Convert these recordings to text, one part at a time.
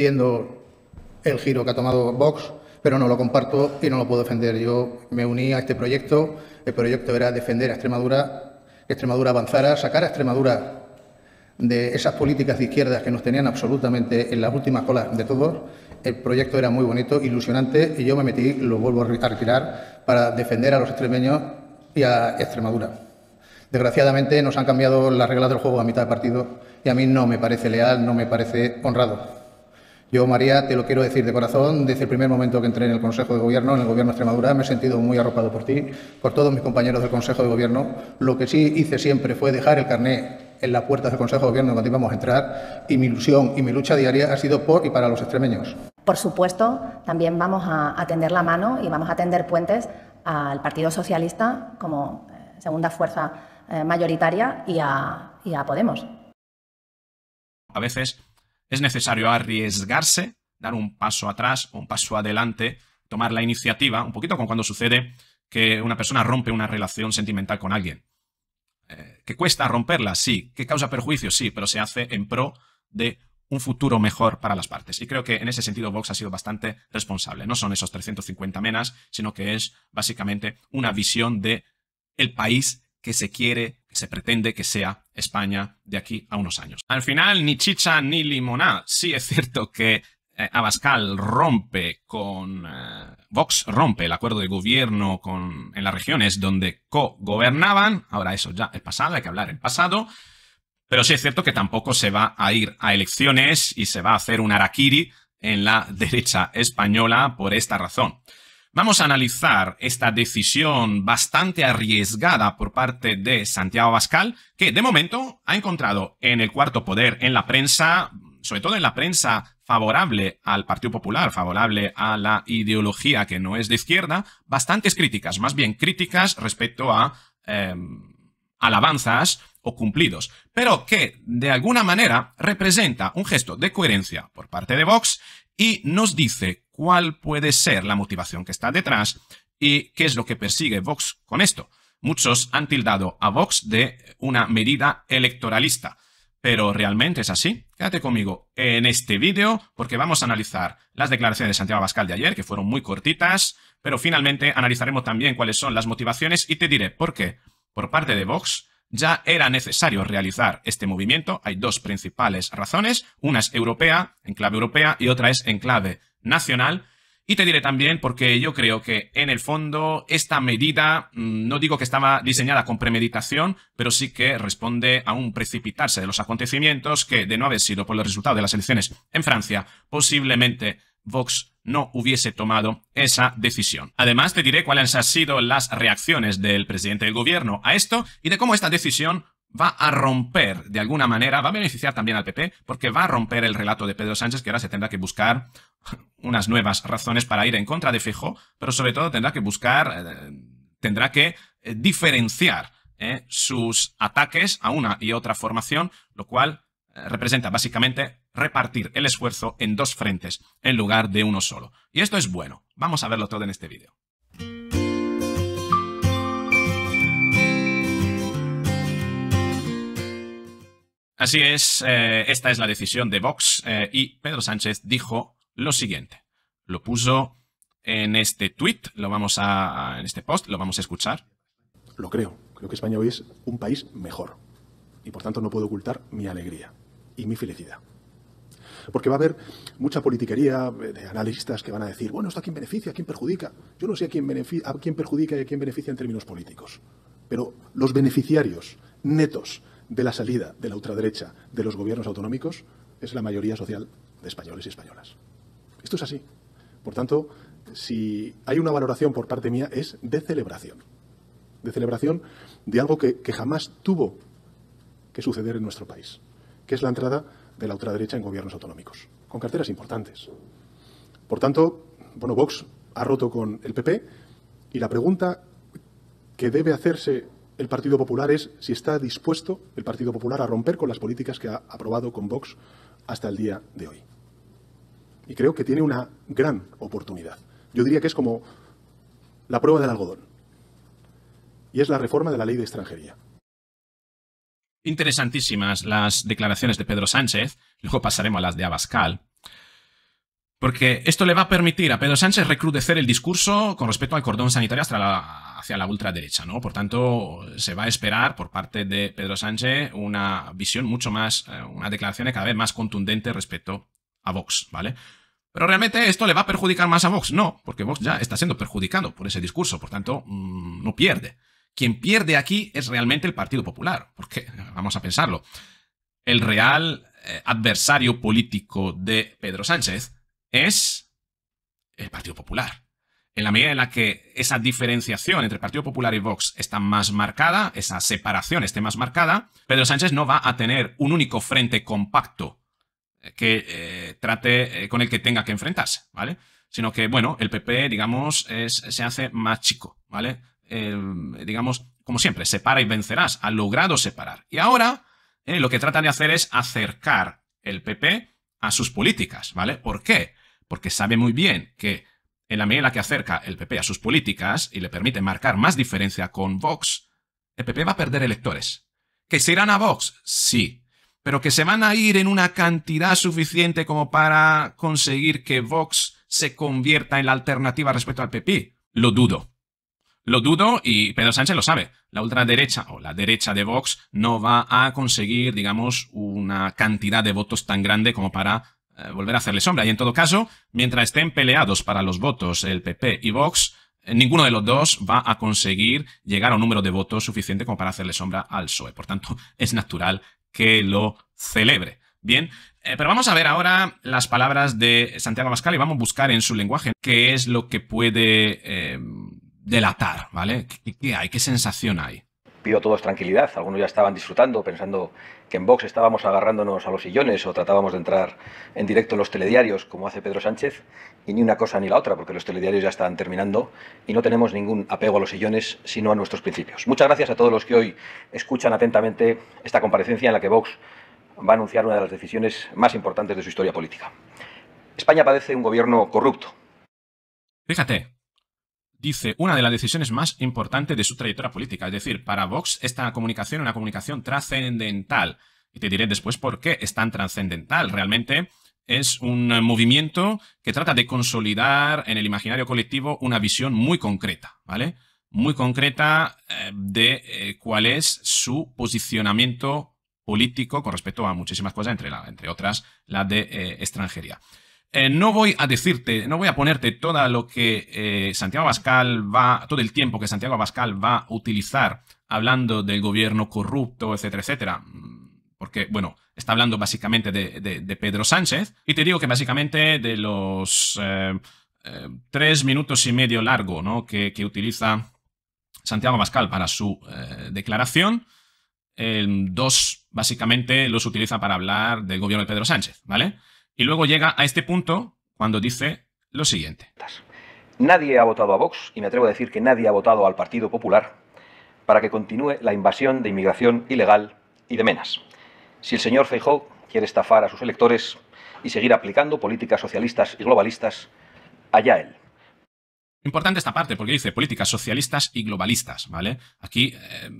entiendo el giro que ha tomado Vox, pero no lo comparto y no lo puedo defender. Yo me uní a este proyecto. El proyecto era defender a Extremadura, Extremadura avanzara, sacar a Extremadura de esas políticas de izquierdas que nos tenían absolutamente en las últimas colas de todos. El proyecto era muy bonito, ilusionante, y yo me metí, lo vuelvo a retirar, para defender a los extremeños y a Extremadura. Desgraciadamente nos han cambiado las reglas del juego a mitad de partido y a mí no me parece leal, no me parece honrado. Yo, María, te lo quiero decir de corazón, desde el primer momento que entré en el Consejo de Gobierno, en el Gobierno de Extremadura, me he sentido muy arropado por ti, por todos mis compañeros del Consejo de Gobierno. Lo que sí hice siempre fue dejar el carné en las puertas del Consejo de Gobierno cuando íbamos a entrar y mi ilusión y mi lucha diaria ha sido por y para los extremeños. Por supuesto, también vamos a, tender la mano y vamos a tender puentes al Partido Socialista como eh, segunda fuerza eh, mayoritaria y a, y a Podemos. A veces es necesario arriesgarse, dar un paso atrás o un paso adelante, tomar la iniciativa, un poquito como cuando sucede que una persona rompe una relación sentimental con alguien. Eh, ¿Que cuesta romperla? Sí. ¿Que causa perjuicio? Sí, pero se hace en pro de un futuro mejor para las partes. Y creo que en ese sentido Vox ha sido bastante responsable. No son esos 350 menas, sino que es básicamente una visión de el país que se quiere, que se pretende que sea España de aquí a unos años. Al final, ni chicha ni limonada. Sí es cierto que eh, Abascal rompe con... Eh, Vox rompe el acuerdo de gobierno con, en las regiones donde co-gobernaban. Ahora eso ya es pasado, hay que hablar en pasado. Pero sí es cierto que tampoco se va a ir a elecciones y se va a hacer un araquiri en la derecha española por esta razón. Vamos a analizar esta decisión bastante arriesgada por parte de Santiago Abascal, que de momento ha encontrado en el cuarto poder, en la prensa, sobre todo en la prensa favorable al Partido Popular, favorable a la ideología que no es de izquierda, bastantes críticas, más bien críticas respecto a em, alabanzas o cumplidos, pero que de alguna manera representa un gesto de coherencia por parte de Vox y nos dice cuál puede ser la motivación que está detrás y qué es lo que persigue Vox con esto. Muchos han tildado a Vox de una medida electoralista. Pero ¿realmente es así? Quédate conmigo en este vídeo porque vamos a analizar las declaraciones de Santiago Abascal de ayer, que fueron muy cortitas, pero finalmente analizaremos también cuáles son las motivaciones y te diré por qué, por parte de Vox, ya era necesario realizar este movimiento. Hay dos principales razones. Una es europea, en clave europea, y otra es en clave nacional. Y te diré también porque yo creo que en el fondo esta medida, mm, no digo que estaba diseñada con premeditación, pero sí que responde a un precipitarse de los acontecimientos que, de no haber sido por los resultados de las elecciones en Francia, posiblemente Vox no hubiese tomado esa decisión. Además, te diré cuáles han sido las reacciones del presidente del gobierno a esto y de cómo esta decisión va a romper, de alguna manera, va a beneficiar también al PP, porque va a romper el relato de Pedro Sánchez, que ahora se tendrá que buscar unas nuevas razones para ir en contra de Fijo, pero sobre todo tendrá que buscar, eh, tendrá que eh, diferenciar eh, sus ataques a una y otra formación, lo cual representa básicamente repartir el esfuerzo en dos frentes en lugar de uno solo. Y esto es bueno. Vamos a verlo todo en este vídeo. Así es, eh, esta es la decisión de Vox eh, y Pedro Sánchez dijo lo siguiente. Lo puso en este tweet, lo vamos a, en este post, lo vamos a escuchar. Lo creo. Creo que España hoy es un país mejor. Y por tanto no puedo ocultar mi alegría y mi felicidad. Porque va a haber mucha politiquería de analistas que van a decir, bueno, ¿esto a quién beneficia? ¿A quién perjudica? Yo no sé a quién, a quién perjudica y a quién beneficia en términos políticos. Pero los beneficiarios netos de la salida de la ultraderecha de los gobiernos autonómicos es la mayoría social de españoles y españolas. Esto es así. Por tanto, si hay una valoración por parte mía es de celebración. De celebración de algo que, jamás tuvo que suceder en nuestro país, que es la entrada de la ultraderecha en gobiernos autonómicos, con carteras importantes. Por tanto, bueno, Vox ha roto con el PP y la pregunta que debe hacerse el Partido Popular es si está dispuesto el Partido Popular a romper con las políticas que ha aprobado con Vox hasta el día de hoy. Y creo que tiene una gran oportunidad. Yo diría que es como la prueba del algodón. Y es la reforma de la ley de extranjería. Interesantísimas las declaraciones de Pedro Sánchez, luego pasaremos a las de Abascal. Porque esto le va a permitir a Pedro Sánchez recrudecer el discurso con respecto al cordón sanitario hacia la, hacia la ultraderecha, ¿no? Por tanto, se va a esperar por parte de Pedro Sánchez una visión mucho más, eh, una declaración cada vez más contundente respecto a Vox, ¿vale? Pero realmente esto le va a perjudicar más a Vox. No, porque Vox ya está siendo perjudicado por ese discurso, por tanto, mm, no pierde. Quien pierde aquí es realmente el Partido Popular, porque, vamos a pensarlo, el real eh, adversario político de Pedro Sánchez es el Partido Popular. En la medida en la que esa diferenciación entre Partido Popular y Vox está más marcada, esa separación esté más marcada, Pedro Sánchez no va a tener un único frente compacto que eh, trate eh, con el que tenga que enfrentarse, ¿vale? Sino que, bueno, el PP, digamos, se hace más chico, ¿vale? digamos, como siempre, separa y vencerás. Ha logrado separar. Y ahora eh, lo que trata de hacer es acercar el PP a sus políticas, ¿vale? ¿Por qué? porque sabe muy bien que en la medida en la que acerca el PP a sus políticas y le permite marcar más diferencia con Vox, el PP va a perder electores. ¿Que se irán a Vox? Sí. Pero que se van a ir en una cantidad suficiente como para conseguir que Vox se convierta en la alternativa respecto al PP. Lo dudo. Lo dudo y Pedro Sánchez lo sabe. La ultraderecha o la derecha de Vox no va a conseguir, digamos, una cantidad de votos tan grande como para eh, volver a hacerle sombra. Y en todo caso, mientras estén peleados para los votos el PP y Vox, eh, ninguno de los dos va a conseguir llegar a un número de votos suficiente como para hacerle sombra al PSOE. Por tanto, es natural que lo celebre. Bien, eh, pero vamos a ver ahora las palabras de Santiago Abascal y vamos a buscar en su lenguaje qué es lo que puede delatar, ¿vale? ¿Qué hay? ¿Qué sensación hay? Pido a todos tranquilidad. Algunos ya estaban disfrutando, pensando que en Vox estábamos agarrándonos a los sillones o tratábamos de entrar en directo en los telediarios, como hace Pedro Sánchez, y ni una cosa ni la otra, porque los telediarios ya están terminando y no tenemos ningún apego a los sillones, sino a nuestros principios. Muchas gracias a todos los que hoy escuchan atentamente esta comparecencia en la que Vox va a anunciar una de las decisiones más importantes de su historia política. España padece un gobierno corrupto. Fíjate, dice, una de las decisiones más importantes de su trayectoria política. Es decir, para Vox esta comunicación es una comunicación trascendental. Y te diré después por qué es tan trascendental. Realmente es un movimiento que trata de consolidar en el imaginario colectivo una visión muy concreta, ¿vale? Muy concreta eh, de eh, cuál es su posicionamiento político con respecto a muchísimas cosas, entre, entre otras la de eh, extranjería. Eh, no voy a decirte, no voy a ponerte todo lo que eh, Santiago Abascal va, todo el tiempo que Santiago Abascal va a utilizar hablando del gobierno corrupto, etcétera, etcétera. Mm, porque, bueno, está hablando básicamente de, Pedro Sánchez. Y te digo que básicamente de los eh, tres minutos y medio largo ¿no? que, utiliza Santiago Abascal para su declaración, dos básicamente los utiliza para hablar del gobierno de Pedro Sánchez, ¿vale? Y luego llega a este punto cuando dice lo siguiente. Nadie ha votado a Vox, y me atrevo a decir que nadie ha votado al Partido Popular, para que continúe la invasión de inmigración ilegal y de menas. Si el señor Feijóo quiere estafar a sus electores y seguir aplicando políticas socialistas y globalistas, allá él. Importante esta parte porque dice políticas socialistas y globalistas, ¿vale? Aquí eh,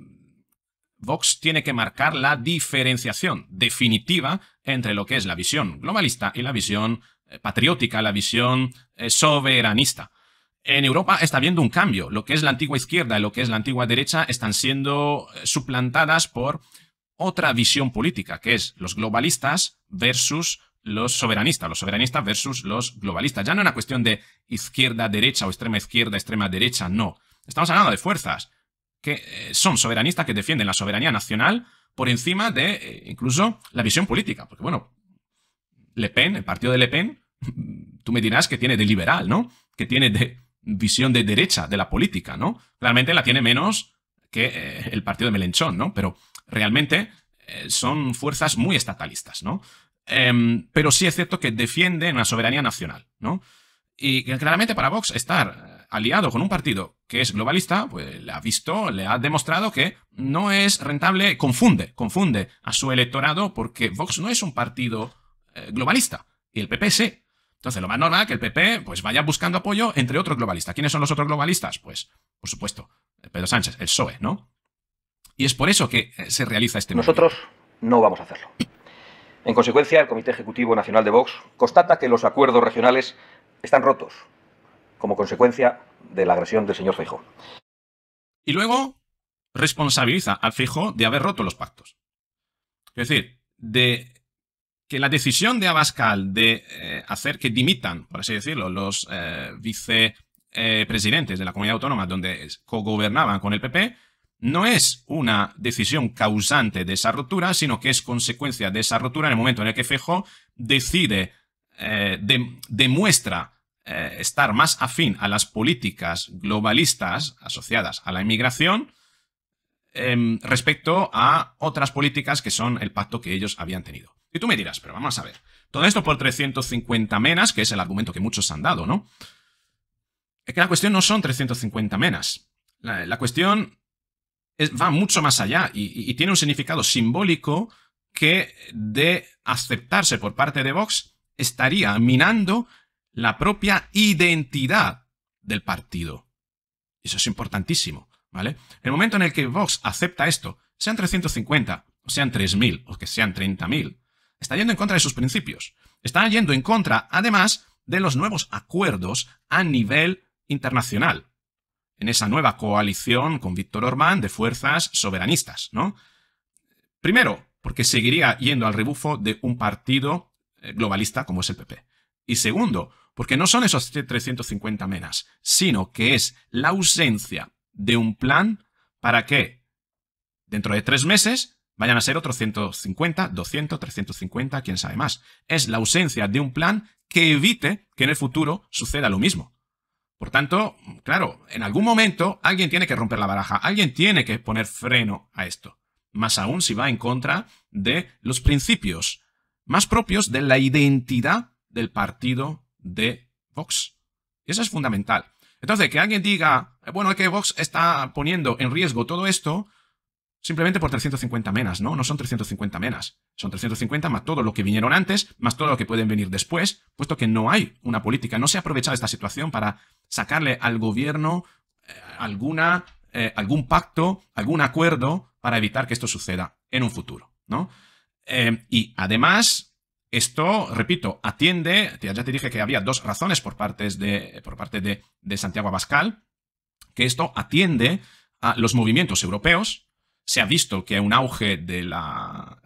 Vox tiene que marcar la diferenciación definitiva entre lo que es la visión globalista y la visión eh, patriótica, la visión eh, soberanista. En Europa está habiendo un cambio. Lo que es la antigua izquierda y lo que es la antigua derecha están siendo eh, suplantadas por otra visión política, que es los globalistas versus los soberanistas, los soberanistas versus los globalistas. Ya no es una cuestión de izquierda-derecha o extrema izquierda, extrema derecha, no. Estamos hablando de fuerzas que son soberanistas que defienden la soberanía nacional por encima de eh, incluso la visión política. Porque bueno, Le Pen, el partido de Le Pen, tú me dirás que tiene de liberal, ¿no? Que tiene de visión de derecha de la política, ¿no? Realmente la tiene menos que eh, el partido de Melenchón, ¿no? Pero realmente son fuerzas muy estatalistas, ¿no? Em, pero sí es cierto que defienden una soberanía nacional, ¿no? Y claramente para Vox estar aliado con un partido que es globalista, pues le ha visto, le ha demostrado que no es rentable, confunde, confunde a su electorado porque Vox no es un partido eh, globalista y el PP sí. Entonces, lo más normal es que el PP pues, vaya buscando apoyo entre otros globalistas. ¿Quiénes son los otros globalistas? Pues, por supuesto, Pedro Sánchez, el PSOE, ¿no? Y es por eso que eh, se realiza este Nosotros no vamos a hacerlo. En consecuencia, el Comité Ejecutivo Nacional de Vox constata que los acuerdos regionales están rotos como consecuencia de la agresión del señor Feijóo. Y luego responsabiliza al Feijóo de haber roto los pactos. Es decir, de que la decisión de Abascal de eh, hacer que dimitan, por así decirlo, los eh, vicepresidentes de la comunidad autónoma donde cogobernaban con el PP, no es una decisión causante de esa ruptura, sino que es consecuencia de esa ruptura en el momento en el que Fejo decide, eh, demuestra estar más afín a las políticas globalistas asociadas a la inmigración em, respecto a otras políticas que son el pacto que ellos habían tenido. Y tú me dirás, pero vamos a ver. Todo esto por 350 menas, que es el argumento que muchos han dado, ¿no? Es que la cuestión no son 350 menas. La, cuestión va mucho más allá y, tiene un significado simbólico que de aceptarse por parte de Vox estaría minando la propia identidad del partido. Eso es importantísimo, ¿vale? El momento en el que Vox acepta esto, sean 350, o sean 3.000, o que sean 30.000, está yendo en contra de sus principios. Está yendo en contra, además, de los nuevos acuerdos a nivel internacional. En esa nueva coalición con Víctor Orbán de fuerzas soberanistas, ¿no? Primero, porque seguiría yendo al rebufo de un partido eh, globalista como es el PP. Y segundo, porque no son esos 350 menas, sino que es la ausencia de un plan para que dentro de tres meses vayan a ser otros 150, 200, 350, quién sabe más. Es la ausencia de un plan que evite que en el futuro suceda lo mismo. Por tanto, claro, en algún momento alguien tiene que romper la baraja, alguien tiene que poner freno a esto. Más aún si va en contra de los principios más propios de la identidad del partido de Vox. Y eso es fundamental. Entonces, que alguien diga, bueno, que Vox está poniendo en riesgo todo esto, simplemente por 350 menas, ¿no? No son 350 menas. Son 350 más todo lo que vinieron antes, más todo lo que pueden venir después, puesto que no hay una política. No se ha aprovechado esta situación para sacarle al gobierno eh, alguna, eh, algún pacto, algún acuerdo para evitar que esto suceda en un futuro, ¿no? Eh, y además, esto, repito, atiende, ya te dije que había dos razones por, de, por parte de, Santiago Abascal, que esto atiende a los movimientos europeos, se ha visto que hay un auge de la,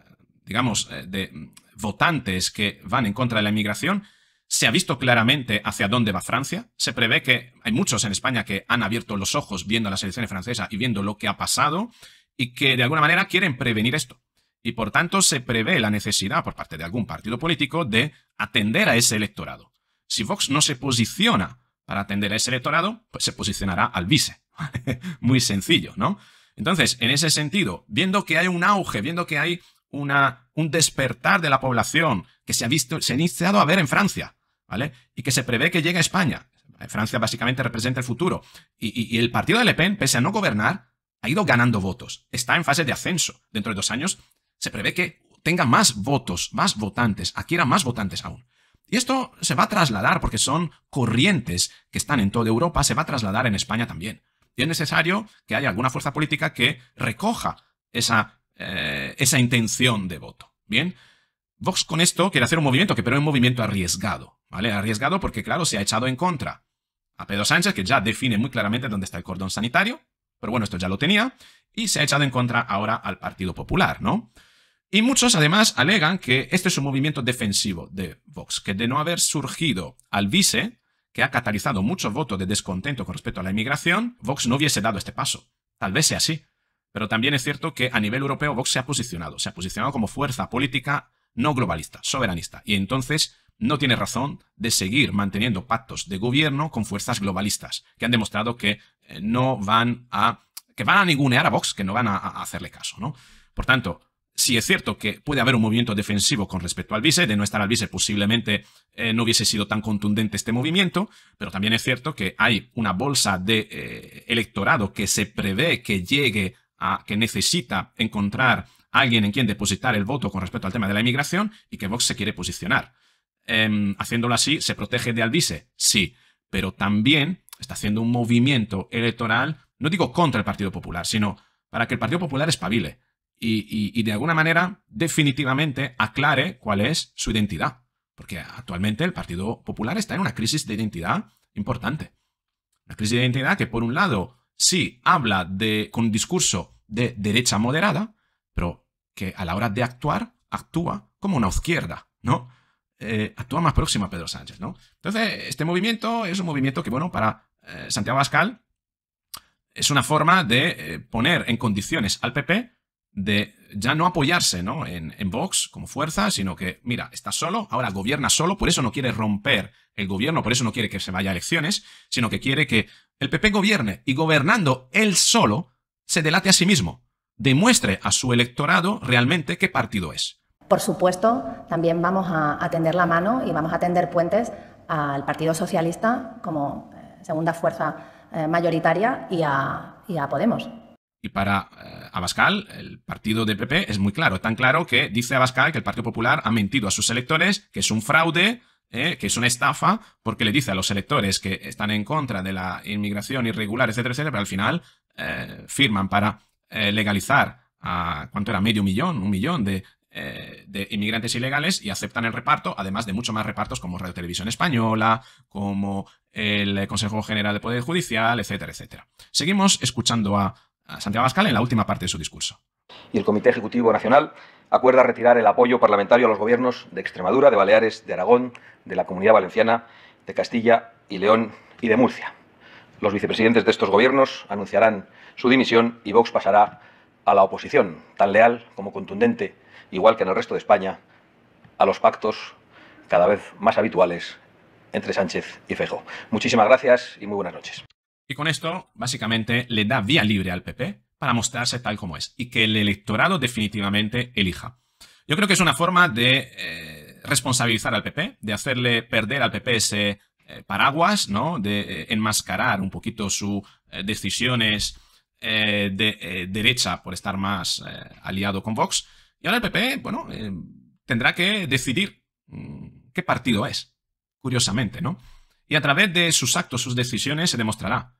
digamos, eh, de votantes que van en contra de la inmigración. Se ha visto claramente hacia dónde va Francia. Se prevé que hay muchos en España que han abierto los ojos viendo las elecciones francesas y viendo lo que ha pasado y que de alguna manera quieren prevenir esto. Y por tanto se prevé la necesidad por parte de algún partido político de atender a ese electorado. Si Vox no se posiciona para atender a ese electorado, pues se posicionará al vice. Muy sencillo, ¿no? Entonces, en ese sentido, viendo que hay un auge, viendo que hay una, un despertar de la población que se ha visto, se ha iniciado a ver en Francia, ¿vale? Y que se prevé que llegue a España. Francia básicamente representa el futuro. Y, el partido de Le Pen, pese a no gobernar, ha ido ganando votos. Está en fase de ascenso. Dentro de dos años se prevé que tenga más votos, más votantes, adquiera más votantes aún. Y esto se va a trasladar, porque son corrientes que están en toda Europa, se va a trasladar en España también. Y es necesario que haya alguna fuerza política que recoja esa, eh, esa intención de voto. Bien, Vox con esto quiere hacer un movimiento que pero es un movimiento arriesgado, ¿vale? Arriesgado porque, claro, se ha echado en contra a Pedro Sánchez, que ya define muy claramente dónde está el cordón sanitario, pero bueno, esto ya lo tenía, y se ha echado en contra ahora al Partido Popular, ¿no? Y muchos además alegan que este es un movimiento defensivo de Vox, que de no haber surgido al vice, que ha catalizado muchos votos de descontento con respecto a la inmigración, Vox no hubiese dado este paso. Tal vez sea así. Pero también es cierto que a nivel europeo Vox se ha posicionado, se ha posicionado como fuerza política no globalista, soberanista. Y entonces no tiene razón de seguir manteniendo pactos de gobierno con fuerzas globalistas, que han demostrado que no van a que van a ningunear a Vox, que no van a, hacerle caso, ¿no? Por tanto, si es cierto que puede haber un movimiento defensivo con respecto al vice, de no estar al vice posiblemente eh, no hubiese sido tan contundente este movimiento, pero también es cierto que hay una bolsa de eh, electorado que se prevé que llegue a, que necesita encontrar alguien en quien depositar el voto con respecto al tema de la inmigración y que Vox se quiere posicionar. Em, haciéndolo así, ¿se protege de Alvise? Sí, pero también está haciendo un movimiento electoral, no digo contra el Partido Popular, sino para que el Partido Popular espabile y, de alguna manera definitivamente aclare cuál es su identidad. Porque actualmente el Partido Popular está en una crisis de identidad importante. Una crisis de identidad que, por un lado, sí habla de, con un discurso de derecha moderada, pero que a la hora de actuar actúa como una izquierda, ¿no? Eh, actúa más próxima a Pedro Sánchez, ¿no? Entonces, este movimiento es un movimiento que, bueno, para eh, Santiago Pascal es una forma de eh, poner en condiciones al PP de ya no apoyarse. En, Vox como fuerza, sino que, mira, está solo, ahora gobierna solo, por eso no quiere romper el gobierno, por eso no quiere que se vaya a elecciones, sino que quiere que el PP gobierne y gobernando él solo se delate a sí mismo, demuestre a su electorado realmente qué partido es. Por supuesto, también vamos a, tender la mano y vamos a tender puentes al Partido Socialista como segunda fuerza eh, mayoritaria y a, y a Podemos. Y para eh, Abascal, el partido de PP es muy claro, tan claro que dice Abascal que el Partido Popular ha mentido a sus electores, que es un fraude, eh, que es una estafa, porque le dice a los electores que están en contra de la inmigración irregular, etcétera, etcétera, pero al final firman para legalizar a, ¿cuánto era? Medio millón, un millón de, inmigrantes ilegales y aceptan el reparto, además de mucho más repartos como Radio Televisión Española, como el Consejo General de Poder Judicial, etcétera, etcétera. Seguimos escuchando a Santiago Abascal en la última parte de su discurso. Y el Comité Ejecutivo Nacional acuerda retirar el apoyo parlamentario a los gobiernos de Extremadura, de Baleares, de Aragón, de la Comunidad Valenciana, de Castilla y León y de Murcia. Los vicepresidentes de estos gobiernos anunciarán su dimisión y Vox pasará a la oposición, tan leal como contundente, igual que en el resto de España, a los pactos cada vez más habituales entre Sánchez y Fejo. Muchísimas gracias y muy buenas noches. Y con esto, básicamente, le da vía libre al PP para mostrarse tal como es y que el electorado definitivamente elija. Yo creo que es una forma de eh, responsabilizar al PP, de hacerle perder al PP ese eh, paraguas, ¿no? De eh, enmascarar un poquito sus decisiones de derecha por estar más aliado con Vox. Y ahora el PP, bueno, tendrá que decidir mm, qué partido es, curiosamente, ¿no? Y a través de sus actos, sus decisiones, se demostrará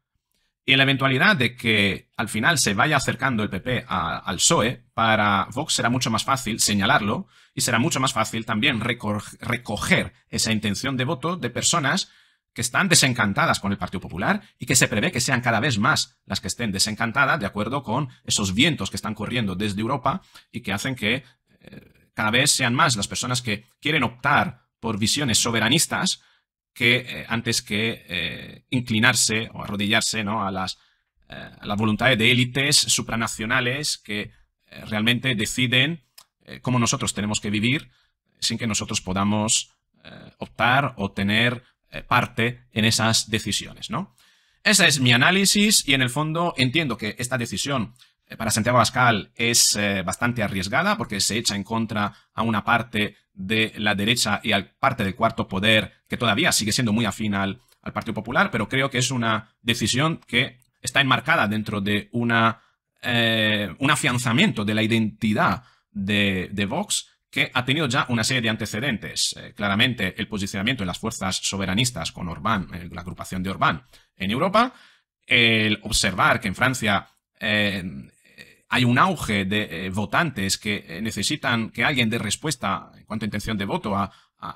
y en la eventualidad de que al final se vaya acercando el PP al PSOE, para Vox será mucho más fácil señalarlo y será mucho más fácil también recoger esa intención de voto de personas que están desencantadas con el Partido Popular y que se prevé que sean cada vez más las que estén desencantadas de acuerdo con esos vientos que están corriendo desde Europa y que hacen que eh, cada vez sean más las personas que quieren optar por visiones soberanistas que eh, antes que eh, inclinarse o arrodillarse ¿no? a, las, eh, las voluntades de élites supranacionales que realmente deciden cómo nosotros tenemos que vivir sin que nosotros podamos optar o tener parte en esas decisiones. ¿no? Ese es mi análisis y en el fondo entiendo que esta decisión para Santiago Pascal es bastante arriesgada porque se echa en contra a una parte de la derecha y al parte del cuarto poder, que todavía sigue siendo muy afín al, Partido Popular, pero creo que es una decisión que está enmarcada dentro de una, eh, un afianzamiento de la identidad de, Vox que ha tenido ya una serie de antecedentes. Eh, claramente el posicionamiento en las fuerzas soberanistas con Orbán, eh, la agrupación de Orbán en Europa, el observar que en Francia hay un auge de eh, votantes que eh, necesitan que alguien dé respuesta en cuanto a intención de voto a,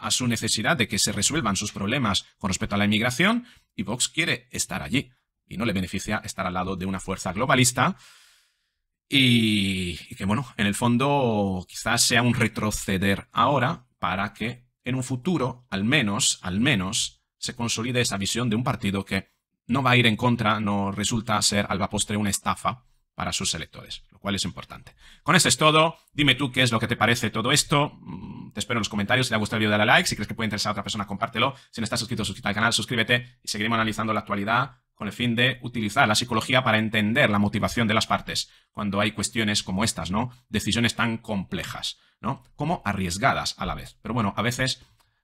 su necesidad de que se resuelvan sus problemas con respecto a la inmigración, y Vox quiere estar allí. Y no le beneficia estar al lado de una fuerza globalista y, que, bueno, en el fondo quizás sea un retroceder ahora para que en un futuro, al menos, al menos, se consolide esa visión de un partido que no va a ir en contra, no resulta ser al postre una estafa para sus electores, lo cual es importante. Con esto es todo. Dime tú qué es lo que te parece todo esto. Mm, te espero en los comentarios. Si te ha gustado el vídeo, dale like. Si crees que puede interesar a otra persona, compártelo. Si no estás suscrito, suscríbete al canal, suscríbete y seguiremos analizando la actualidad con el fin de utilizar la psicología para entender la motivación de las partes cuando hay cuestiones como estas, ¿no? Decisiones tan complejas, ¿no? Como arriesgadas a la vez. Pero bueno, a veces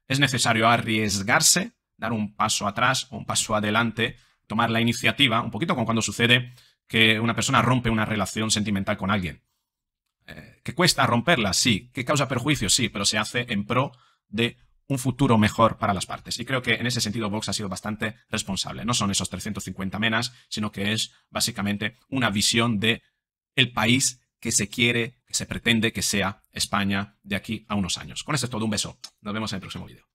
es necesario arriesgarse, dar un paso atrás o un paso adelante, tomar la iniciativa, un poquito como cuando sucede que una persona rompe una relación sentimental con alguien. Eh, ¿Que cuesta romperla? Sí. ¿Que causa perjuicio? Sí, pero se hace en pro de un futuro mejor para las partes. Y creo que en ese sentido Vox ha sido bastante responsable. No son esos 350 menas, sino que es básicamente una visión de el país que se quiere, que se pretende que sea España de aquí a unos años. Con esto es todo, un beso. Nos vemos en el próximo vídeo.